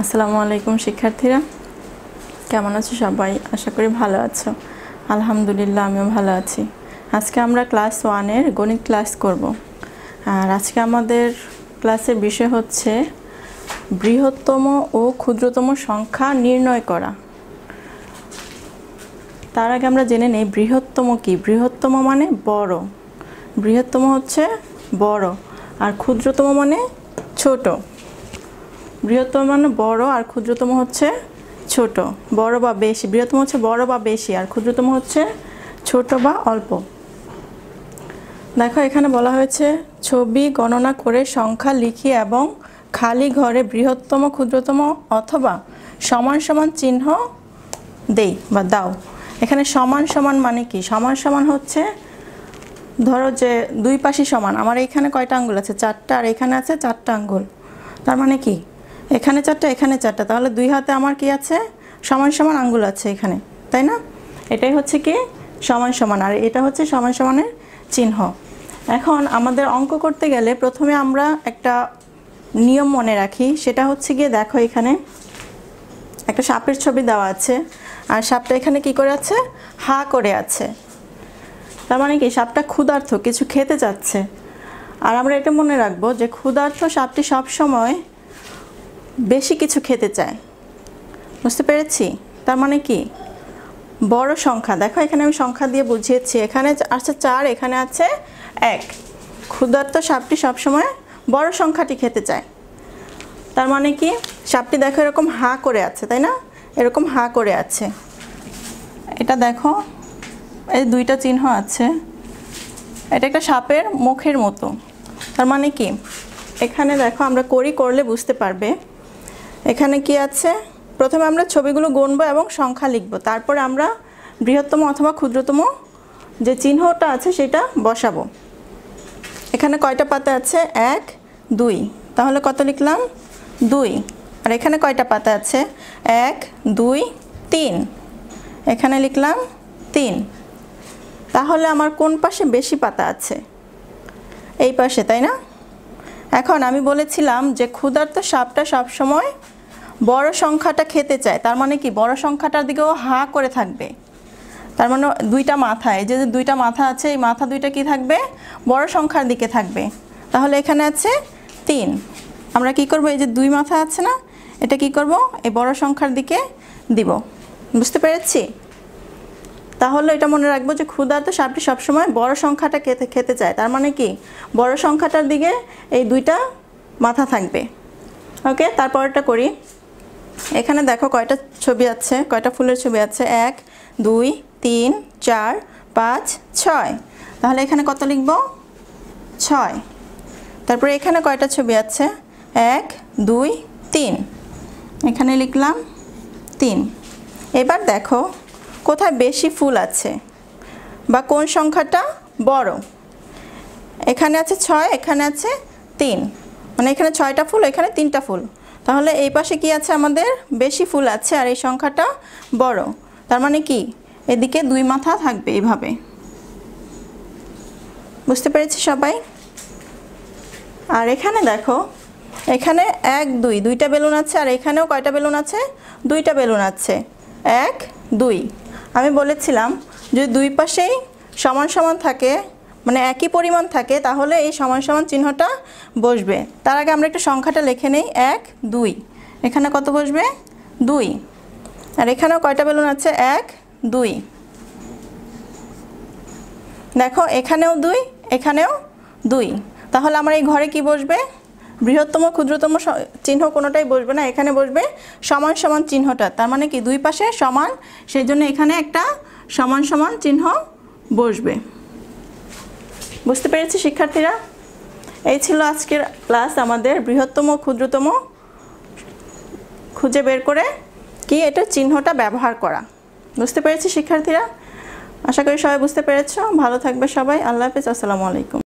আসসালামু আলাইকুম, শিক্ষার্থীরা। কেমন আছো সবাই? আশা করি ভালো আছো। আলহামদুলিল্লাহ, আমিও ভালো আছি। আজকে আমরা ক্লাস ওয়ানের গণিত ক্লাস করব। আর আজকে আমাদের ক্লাসের বিষয় হচ্ছে বৃহত্তম ও ক্ষুদ্রতম সংখ্যা নির্ণয় করা। তার আগে আমরা জেনে নেই, বৃহত্তম কি? বৃহত্তম মানে বড়। বৃহত্তম হচ্ছে বড়। আর ক্ষুদ্রতম মানে ছোট। বৃহত্তম মানে বড় আর ক্ষুদ্রতম হচ্ছে ছোট। বড় বা বেশি, বৃহত্তম হচ্ছে বড় বা বেশি আর ক্ষুদ্রতম হচ্ছে ছোট বা অল্প। দেখো, এখানে বলা হয়েছে, ছবি গণনা করে সংখ্যা লিখি এবং খালি ঘরে বৃহত্তম, ক্ষুদ্রতম অথবা সমান সমান চিহ্ন দেই বা দাও। এখানে সমান সমান মানে কি? সমান সমান হচ্ছে, ধরো যে দুই পাশে সমান, আমার এইখানে কয়টা আঙ্গুল আছে? চারটা, আর এখানে আছে চারটা আঙ্গুল। তার মানে কি? এখানে চারটা এখানে চারটা। তাহলে দুই হাতে আমার কি আছে? সমান সমান আঙ্গুল আছে এখানে, তাই না? এটাই হচ্ছে কি? সমান সমান, আর এটা হচ্ছে সমান সমানের চিহ্ন। এখন আমাদের অঙ্ক করতে গেলে প্রথমে আমরা একটা নিয়ম মনে রাখি, সেটা হচ্ছে গিয়ে দেখো এখানে একটা সাপের ছবি দেওয়া আছে, আর সাপটা এখানে কি করে আছে? হা করে আছে। তার মানে কি? সাপটা ক্ষুধার্থ কিছু খেতে চাচ্ছে। আর আমরা এটা মনে রাখব যে ক্ষুধার্থ সাপটি সবসময় বেশি কিছু খেতে চায়। বুঝতে পেরেছি? তার মানে কি? বড় সংখ্যা। দেখো, এখানে আমি সংখ্যা দিয়ে বুঝিয়েছি। এখানে আছে চার, এখানে আছে এক। ক্ষুধার্ত সাপটি সবসময় বড় সংখ্যাটি খেতে চায়। তার মানে কি? সাপটি দেখো এরকম হা করে আছে, তাই না? এরকম হা করে আছে। এটা দেখো, এই দুইটা চিহ্ন আছে। এটা একটা সাপের মুখের মতো। তার মানে কি? এখানে দেখো, আমরা করি করলে বুঝতে পারবে। এখানে কি আছে? প্রথমে আমরা ছবিগুলো গুনবো এবং সংখ্যা লিখব। তারপর আমরা বৃহত্তম অথবা ক্ষুদ্রতম যে চিহ্নটা আছে সেটা বসাবো। এখানে কয়টা পাতা আছে? এক, দুই। তাহলে কত লিখলাম? দুই। আর এখানে কয়টা পাতা আছে? এক, দুই, তিন। এখানে লিখলাম তিন। তাহলে আমার কোন পাশে বেশি পাতা আছে? এই পাশে, তাই না? এখন আমি বলেছিলাম যে ক্ষুধার্ত সাপটা সবসময় বড় সংখ্যাটা খেতে চায়। তার মানে কি? বড় সংখ্যাটার দিকেও হা করে থাকবে। তার মানে দুইটা মাথা, এই যে যে দুইটা মাথা আছে, এই মাথা দুইটা কি থাকবে? বড় সংখ্যার দিকে থাকবে। তাহলে এখানে আছে তিন। আমরা কি করব? এই যে দুই মাথা আছে না, এটা কি করব? এই বড় সংখ্যার দিকে দিব। বুঝতে পেরেছি? তাহলে এটা মনে রাখব যে ক্ষুধার্ত সাপটি সবসময় বড় সংখ্যাটা খেতে খেতে চায়। তার মানে কি? বড় সংখ্যাটার দিকে এই দুইটা মাথা থাকবে। ওকে? তারপরটা করি। এখানে দেখো কয়টা ছবি আছে, কয়টা ফুলের ছবি আছে? এক, দুই, তিন, চার, পাঁচ, ছয়। তাহলে এখানে কত লিখব? ছয়। তারপরে এখানে কয়টা ছবি আছে? এক, দুই, তিন। এখানে লিখলাম তিন। এবার দেখো কোথায় বেশি ফুল আছে? বা কোন সংখ্যাটা বড়? এখানে আছে ছয়, এখানে আছে তিন। মানে এখানে ছয়টা ফুল, এখানে তিনটা ফুল। তাহলে এই পাশে কি আছে আমাদের? বেশি ফুল আছে আর এই সংখ্যাটা বড়। তার মানে কি? এদিকে দুই মাথা থাকবে এইভাবে। বুঝতে পেরেছি সবাই? আর এখানে দেখো, এখানে এক, দুই। দুইটা বেলুন আছে আর এখানেও কয়টা বেলুন আছে? দুইটা বেলুন আছে। এক, দুই। আমি বলেছিলাম, যদি দুই পাশেই সমান সমান থাকে মানে একই পরিমাণ থাকে, তাহলে এই সমান সমান চিহ্নটা বসবে। তার আগে আমরা একটু সংখ্যাটা লিখে নেই। এক, দুই। এখানে কত বসবে? দুই। আর এখানেও কয়টা বেলুন আছে? এক, দুই। দেখো, এখানেও দুই এখানেও দুই। তাহলে আমার এই ঘরে কি বসবে? বৃহত্তম ক্ষুদ্রতম চিহ্ন কোনোটাই বসবে না, এখানে বসবে সমান সমান চিহ্নটা। তার মানে কি? দুই পাশে সমান, সেই জন্য এখানে একটা সমান সমান চিহ্ন বসবে। বুঝতে পেরেছি শিক্ষার্থীরা? এই ছিল আজকের ক্লাস আমাদের বৃহত্তম, ক্ষুদ্রতম। খুঁজে বের করে কি এটা চিহ্নটা ব্যবহার করা। বুঝতে পেরেছি শিক্ষার্থীরা? আশা করি সবাই বুঝতে পেরেছ। ভালো থাকবে সবাই। আল্লাহ হাফিজ। আসসালামু আলাইকুম।